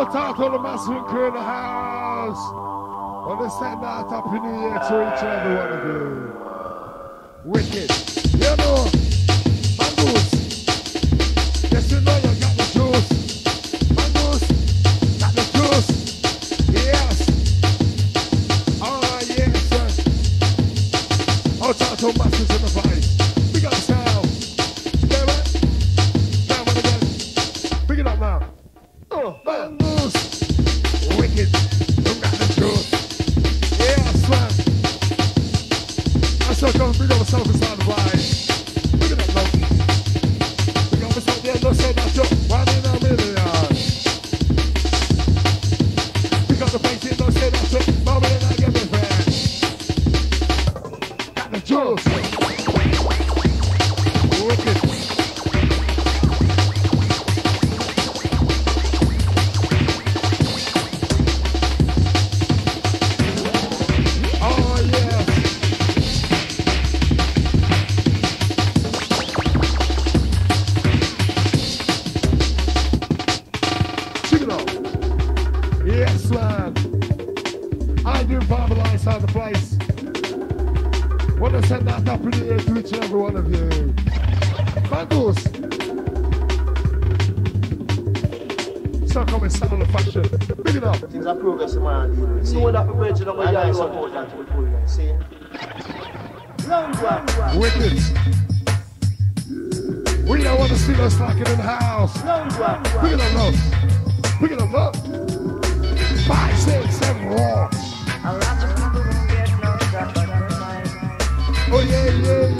Shout out to the massive crew in the house. On the set night, happy new year to each and every one of you. Wicked. You know. each and every one of you. Bangles! Sound of fashion. Big it up. Things are progressing, man. See what you don't want to that to. See? Wicked. We don't want to see us talking in the house. We get them up, We get them up, love. Oh yeah, yeah, yeah.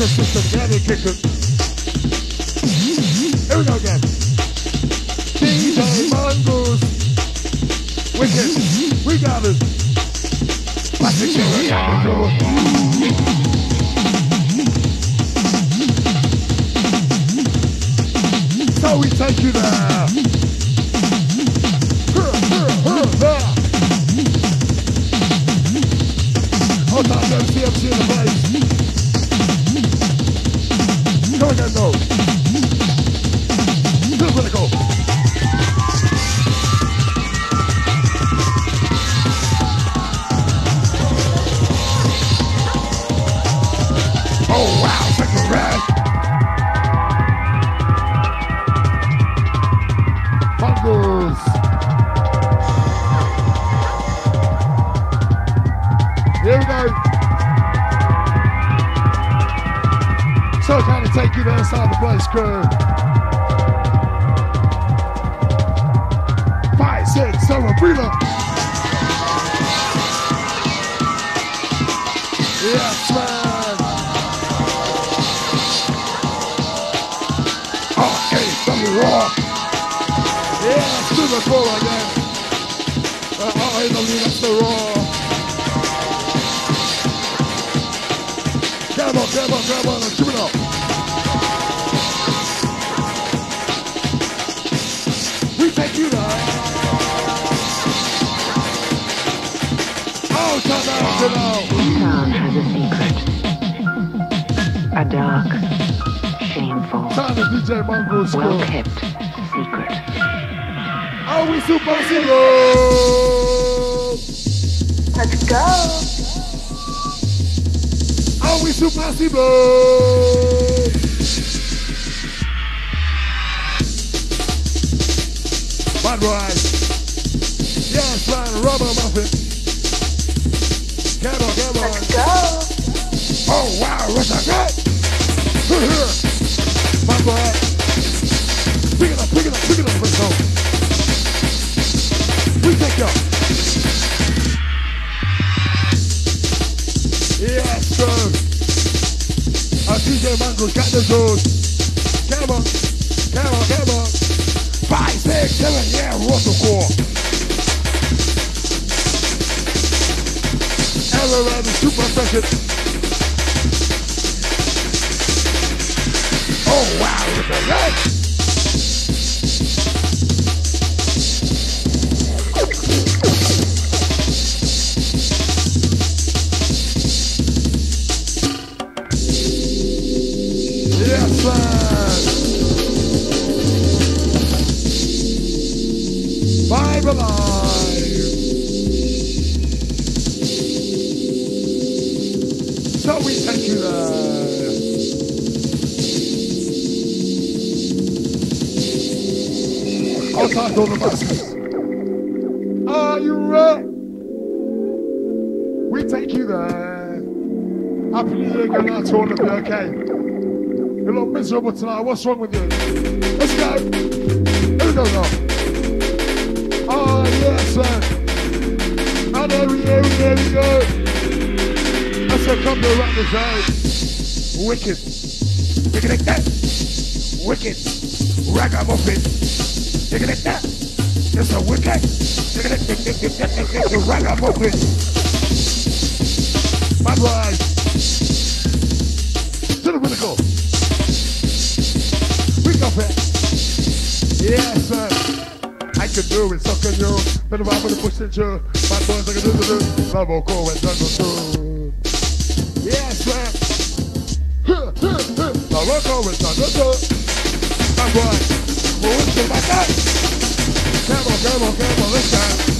This is so daddy. Cerebrina. Yes, man. Okay, something wrong. Yeah, to the floor again. Uh, oh, I don't mean the. Grab on, grab on, grab on, give it up. Original. Town has a secret. A dark, shameful, well kept secret. Are we super zero? Let's go. Are we super zero? Bad Yes, man, rubber muffin. Come on, come on. Let's go. Oh, wow, what's that guy? Bad boy. Pick it up, pick it up, pick it up, let's go. We take y'all. Yes, sir. Our DJ Mongoose got the gold. Come on, come on, come on. Five, six, seven, yeah, what's the core? Ever and. Oh, wow, look at that. There. Happy New Year out to all of you, okay? You look miserable tonight. What's wrong with you? Let's go. Here we go now. Oh, ah, yes, sir. And there we go, there we go. That's a come to rock the zone. Wicked. Wicked like that. Wicked. Ragamuffin. Wicked like that. It's a wicked. Wicked like that. Ragamuffin. To the pinnacle. We got it. Yes, sir. I can do it, so can you. Been around with the push and chew. Bad boys, I can do the do. Love will go and jungle too. Yes, sir. Love will go and jungle too. Bad boy. Move to my back. Come on, come on, come on, let's go.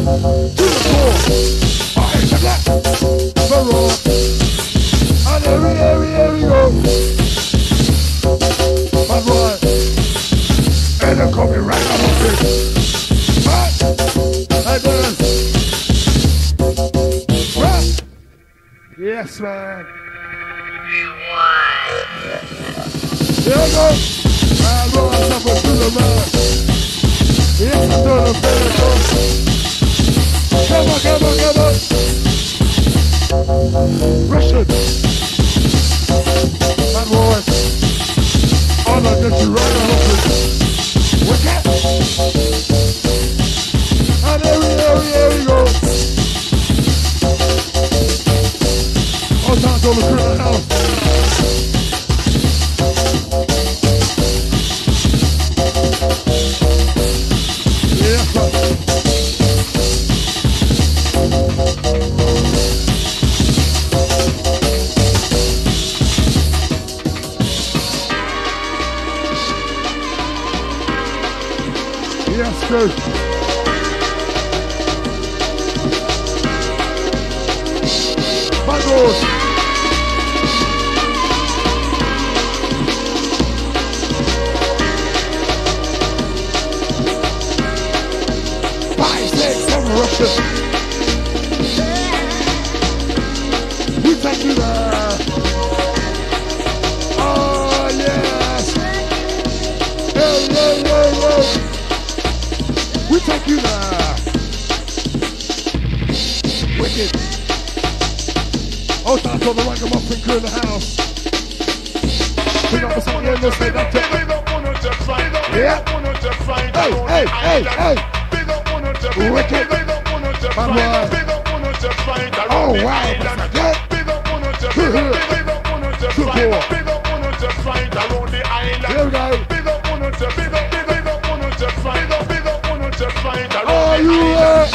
To the floor. I hit the black. The raw. And here we, here we, here we go. Boy. And they're coming right out of it. Right. Hey, boys. Right. Yes, man. Here we go. I roll myself to the man. Yes, I do the. Come on, come on, come on. Russian. Bad boys. All I get you right on it. Wicked. And here we, here we, here we go. All time on the crew We take you there. Oh yes. Hey, hey, hey, hey. We take you there. Wicked. Oh, that's on the ragamuffin crew in the house. We don't want to just like. They don't want to just Hey, hey. Wicked. Bad boy. Oh, wow. That's good. Here we go. Are you uh,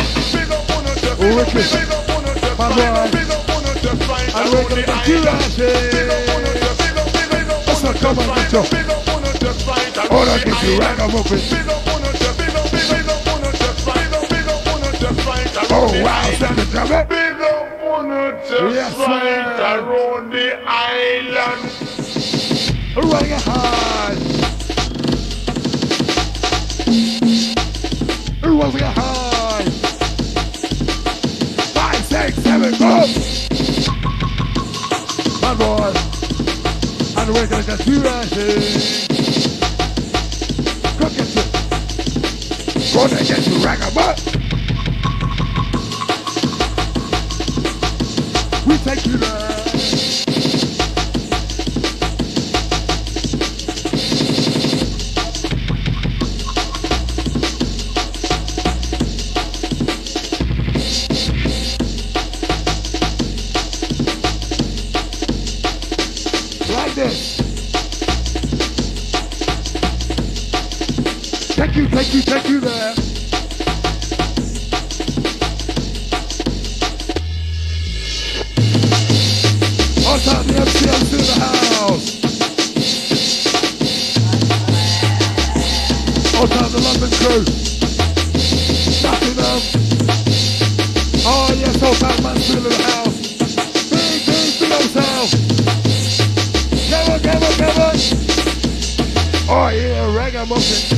wicked? Bad boy. And we're gonna get you out here. Let's not get your. Hold on, get you ragamuffin. Oh, wow. Stand the drum it. Yes, man. around the island. Running it hard. Running it hard. Five, six, seven, go. Bad boy. And we're gonna get you right here. Go get you. Gonna get you, ragamuffin. Like this. Take you, take you, take you the crew. Nothing up. Oh yes, old back man still in the house. Big, big, big old town. Come on, come on, come on. Oh yeah, ragamuffin.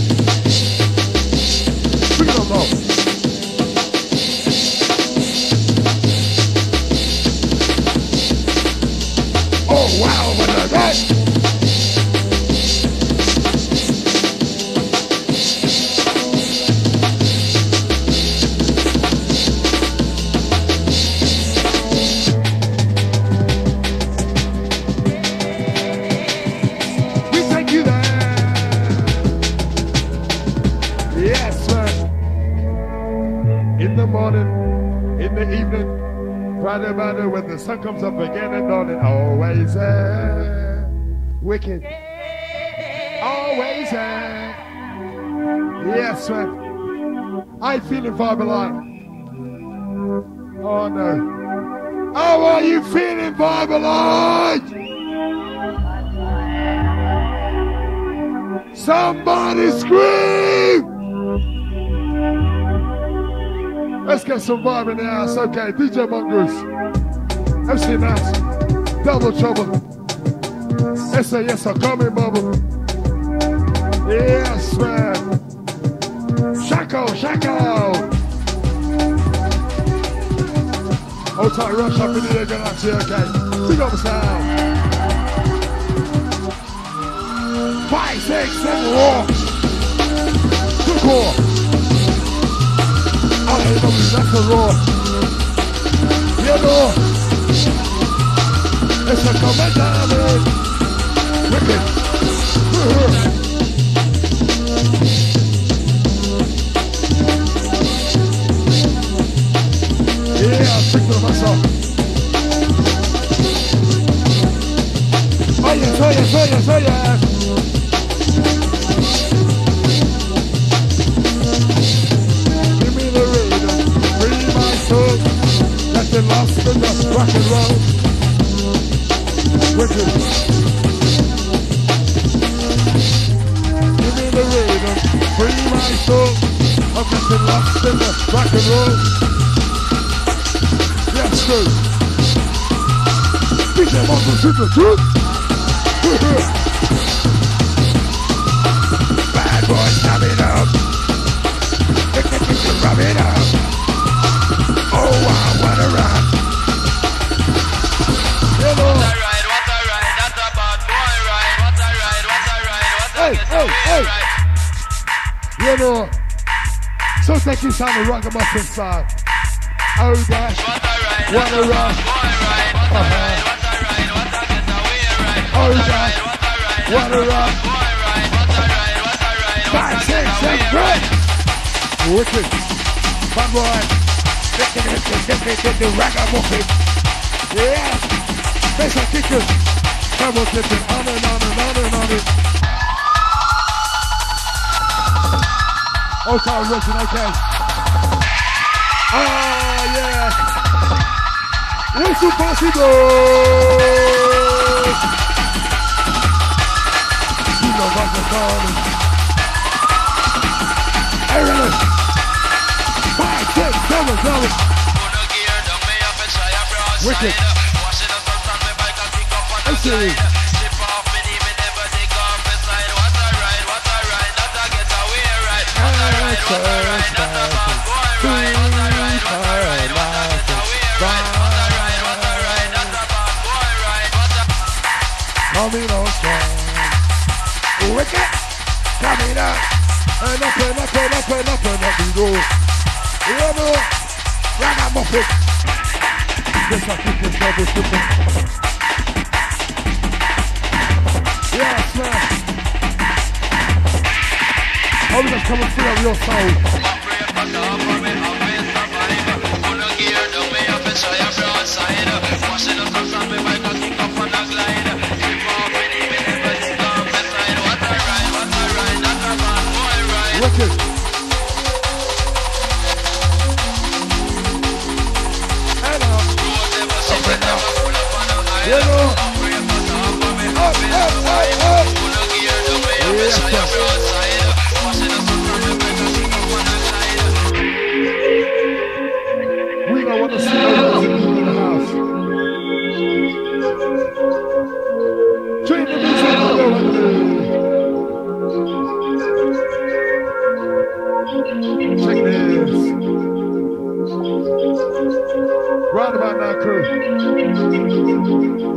Morning, in the evening, Friday, Friday, when the sun comes up again and dawning, always there. Wicked. Always there. Yes, man. I feeling alive. Oh no. How are you feeling, alive? Somebody scream! Let's get some vibe in the house. Okay, DJ Mongoose. MC Natz. Double Trouble. SAS are coming, bubble. Yes, man. Shako, Shako. Hold tight, rush up in the galaxy, okay. Big up the sound. Five, six, seven. Good call. AEW, that's a raw. Yeah, no. It's a commander, man. Wicked. Yeah, I'll stick to myself. Oh yes, oh Let lost in the rock and roll. Wicked. Give me the rhythm, free my soul. I'm getting lost in the rock and roll. Yes, sir. DJ Mongo to the truth. Bad boys, stop it up. Hey, hey, hey. ride. you know. So take this time to rock them up inside. Oh, dash. What a ride, What that's a ride. What a ride. bad boy ride. What a Uh-huh. ride, what a ride. What a ride. What a ride. Five, six, seven, eight. Wicked. Bad boy. Get the, get the, get the, get the ragamuffin. Yeah. A kicker. Double tipping on and on and on and on. it. Oh, sorry, Russian, okay. Ah, yeah. It's impossible. You know what I'm calling. Hey, Renner. Five, six, seven, seven. Wicked. I see. Coming on strong. Wicked. Coming up. And up and up and up and up and up we go. You know, ragamuffin. Yes, I think it's double triple. How we just come and fill up your soul? Wicked.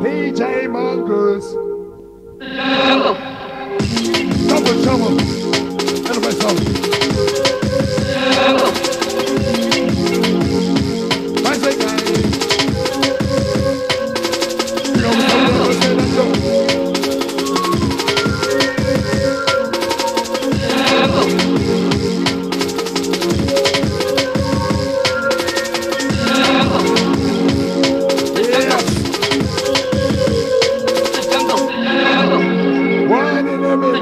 PJ Mongoose.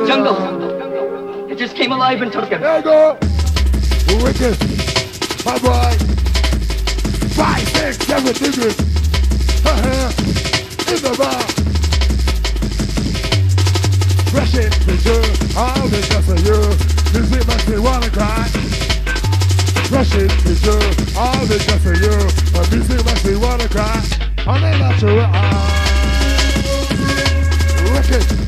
Jungle. It just came alive and took him. There go. Wicked. Bye bye. Five, six, seven degrees. Uh-huh. In the bar. Fresh in the jug. All the just of you. This it makes me wanna cry. Fresh in the jug. All the just of you. But this it makes me wanna cry. On the natural eye. Wicked.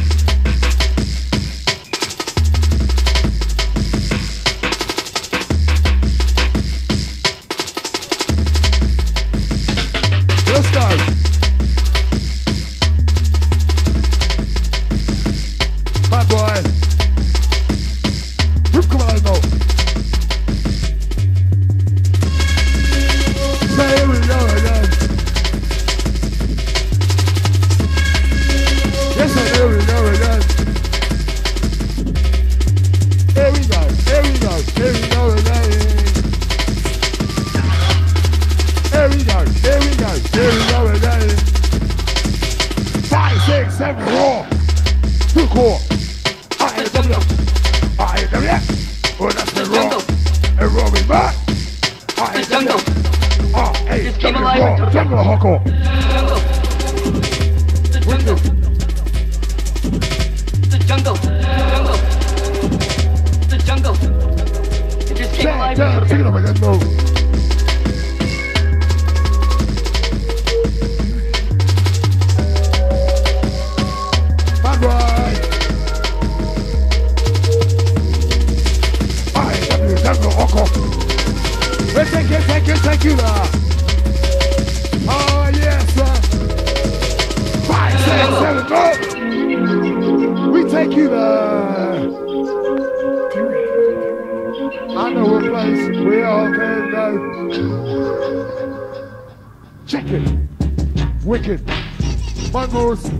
Wicked. Mongoose.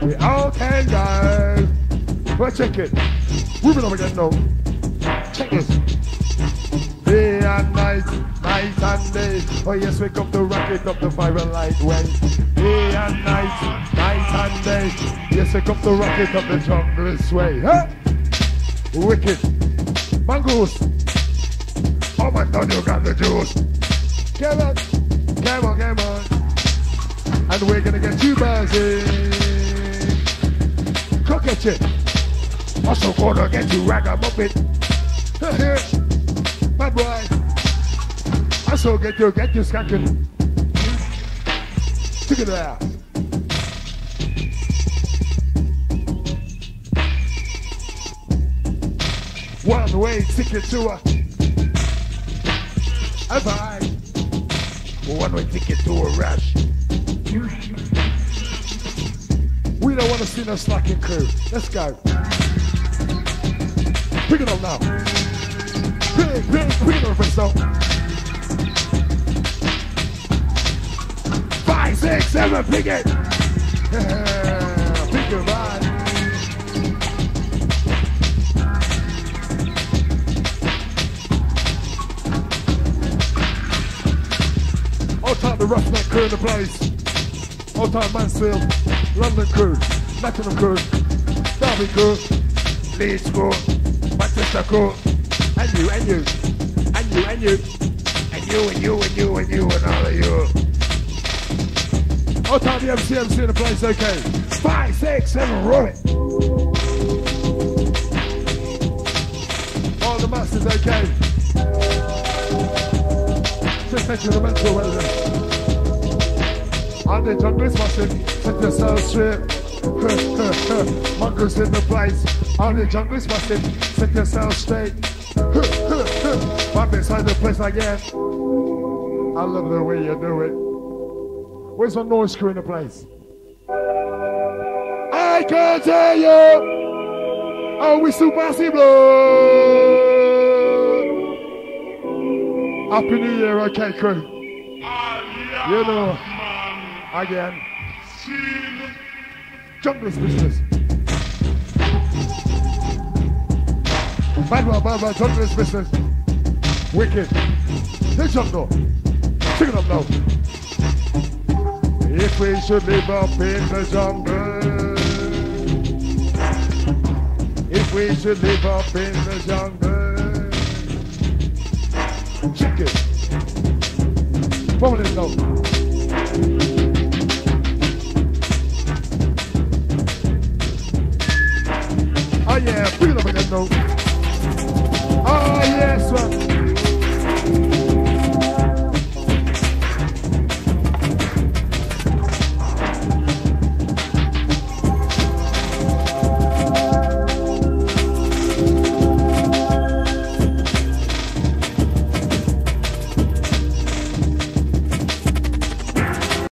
We all can die. Well, check it. Moving up again now. Check this. Day and night, night and day. Oh yes, we come to rock it up the and light way. Day and night, night and day. Yes, we come to rock it up the jungle this way. Huh? Wicked. Mongoose. Oh my God, you got the juice. Come on, come on, come on. And we're gonna get you buzzing. Cook at it. Also gonna get you ragamuffin. Bad boy. Also get you, get you skanking. Check it out. One way ticket to a a vibe. One way ticket to a rush. Don't want to see no slacking crew. Let's go. Pick it up now. Pick, pick, pick it up, Bristol. Five, six, seven, pick it. Pick it right. All time the roughneck crew in the place. All time Mansfield, London crew, Nottingham crew, Derby crew, Leeds crew, Manchester crew, and you, and you, and you, and you, and you, and you, and you, and you, and all of you. All time the MCMC in the place, okay. Five, six, seven, roll it. All the masters, okay. Just taking the mental. And the jungle's massive, set yourself straight. Mongoose in the place. And the jungle's massive, set yourself straight. Back inside the place again. I love the way you do it. Where's my noise crew in the place? I can tell you. Oh, we super. Happy New Year, okay, crew. You know, again. Jungle's business. Bad one, bad one, jungle's business. Wicked. The jungle. Check it up now. If we should live up in the jungle. If we should live up in the jungle. Check it. Roll it now. note. Oh, yes, sir.